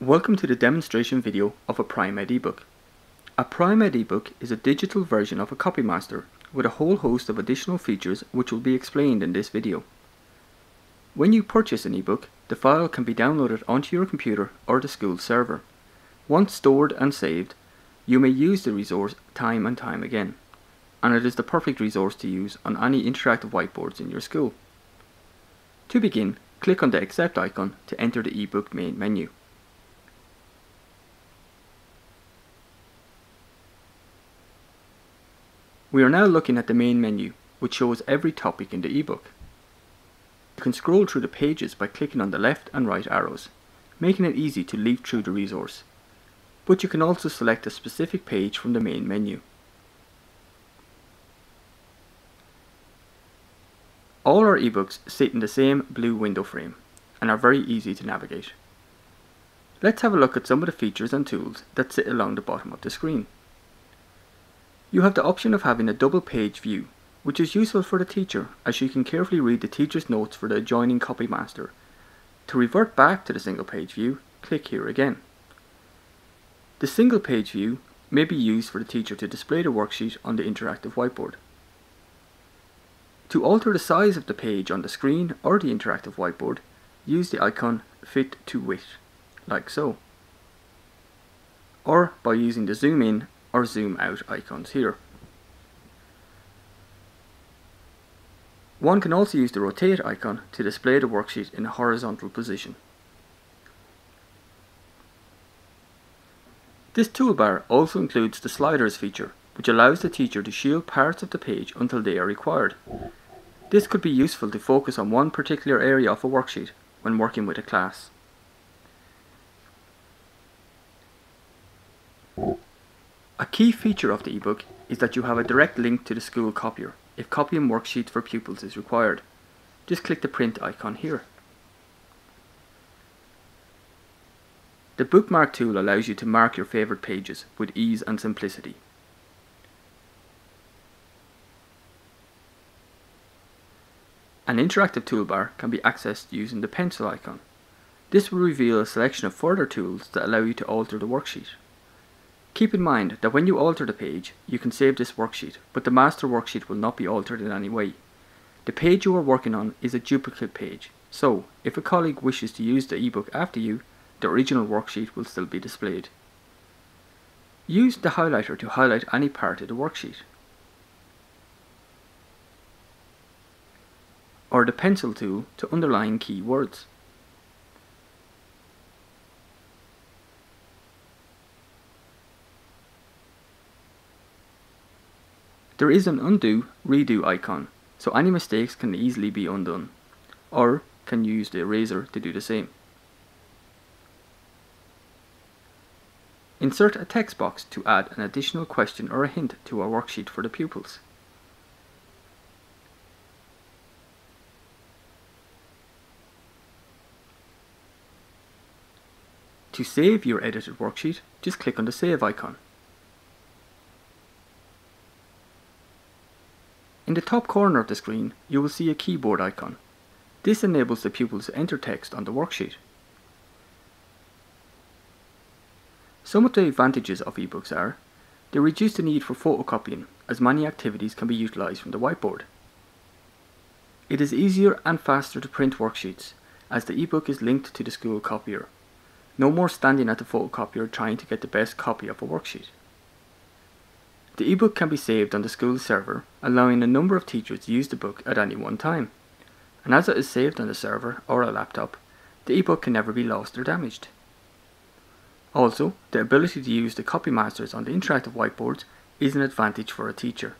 Welcome to the demonstration video of a Prim-Ed ebook. A Prim-Ed ebook is a digital version of a copymaster with a whole host of additional features which will be explained in this video. When you purchase an ebook, the file can be downloaded onto your computer or the school server. Once stored and saved, you may use the resource time and time again, and it is the perfect resource to use on any interactive whiteboards in your school. To begin, click on the Accept icon to enter the ebook main menu. We are now looking at the main menu, which shows every topic in the ebook. You can scroll through the pages by clicking on the left and right arrows, making it easy to leaf through the resource. But you can also select a specific page from the main menu. All our ebooks sit in the same blue window frame and are very easy to navigate. Let's have a look at some of the features and tools that sit along the bottom of the screen. You have the option of having a double page view, which is useful for the teacher as she can carefully read the teacher's notes for the adjoining copymaster. To revert back to the single page view, click here again. The single page view may be used for the teacher to display the worksheet on the interactive whiteboard. To alter the size of the page on the screen or the interactive whiteboard, use the icon Fit to Width, like so. Or by using the zoom in or zoom out icons here. One can also use the rotate icon to display the worksheet in a horizontal position. This toolbar also includes the sliders feature, which allows the teacher to shield parts of the page until they are required. This could be useful to focus on one particular area of a worksheet when working with a class. A key feature of the ebook is that you have a direct link to the school copier if copying worksheets for pupils is required. Just click the print icon here. The bookmark tool allows you to mark your favourite pages with ease and simplicity. An interactive toolbar can be accessed using the pencil icon. This will reveal a selection of further tools that allow you to alter the worksheet. Keep in mind that when you alter the page, you can save this worksheet, but the master worksheet will not be altered in any way. The page you are working on is a duplicate page, so if a colleague wishes to use the ebook after you, the original worksheet will still be displayed. Use the highlighter to highlight any part of the worksheet. Or the pencil tool to underline key words. There is an undo redo icon, so any mistakes can easily be undone, or can use the eraser to do the same. Insert a text box to add an additional question or a hint to a worksheet for the pupils. To save your edited worksheet, just click on the Save icon. In the top corner of the screen, you will see a keyboard icon. This enables the pupils to enter text on the worksheet. Some of the advantages of ebooks are they reduce the need for photocopying as many activities can be utilised from the whiteboard. It is easier and faster to print worksheets as the ebook is linked to the school copier. No more standing at the photocopier trying to get the best copy of a worksheet. The ebook can be saved on the school server, allowing a number of teachers to use the book at any one time. And as it is saved on the server or a laptop, the ebook can never be lost or damaged. Also, the ability to use the copy masters on the interactive whiteboards is an advantage for a teacher.